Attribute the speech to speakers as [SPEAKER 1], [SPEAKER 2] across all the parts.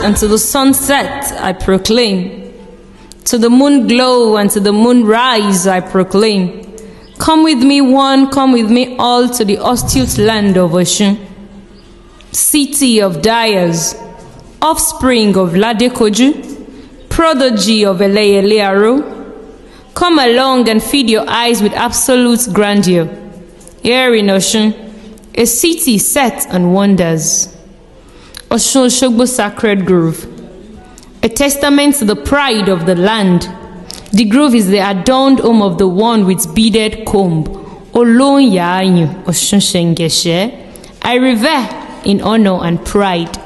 [SPEAKER 1] and to the sunset I proclaim. To the moon glow and to the moon rise I proclaim. Come with me one, come with me all to the astute land of Oshun. City of dyers, offspring of Ladekoju, prodigy of Eleyelearo. Come along and feed your eyes with absolute grandeur. Here in Oshun, a city set on wonders. Oshun Shogbo Sacred Grove, a testament to the pride of the land. The grove is the adorned home of the one with beaded comb. Olon Yaanyu Oshun Shengeshe. I revere in honor and pride.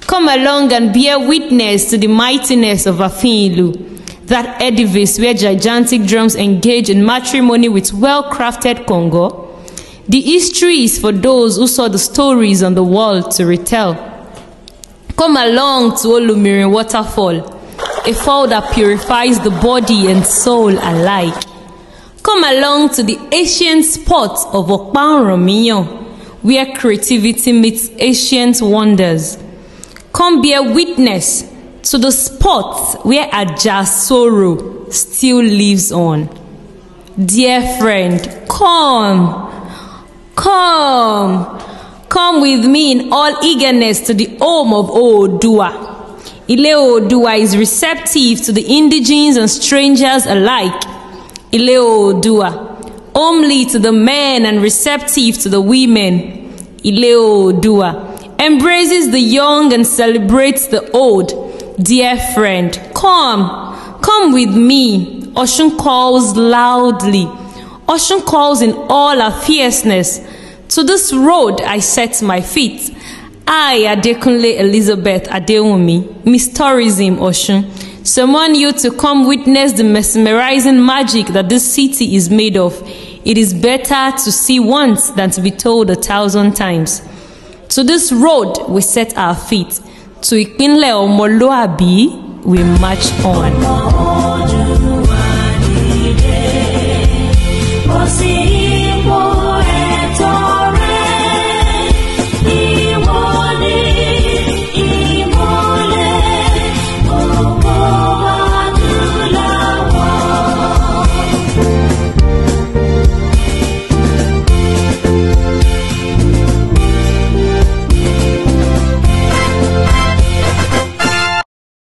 [SPEAKER 1] Come along and bear witness to the mightiness of Afinlu, that edifice where gigantic drums engage in matrimony with well-crafted Congo. The history is for those who saw the stories on the wall to retell. Come along to Olumiri Waterfall, a fall that purifies the body and soul alike. Come along to the ancient spot of Okpanromiyan, where creativity meets ancient wonders. Come bear witness to the spot where Ajasoro still lives on. Dear friend, come, come, come with me in all eagerness to the home of Oodua. Ile Oodua is receptive to the indigenes and strangers alike. Ile Oodua homely to the men and receptive to the women. Ile Oodua embraces the young and celebrates the old. Dear friend, come, come with me. Oshun calls loudly. Oshun calls in all our fierceness. To this road I set my feet. I, Adekunle Elizabeth Adewunmi, Miss Tourism Oshun, summon you to come witness the mesmerizing magic that this city is made of. It is better to see once than to be told a thousand times. To this road we set our feet. To Ìpínlẹ̀ Ọmọlúàbí we march on.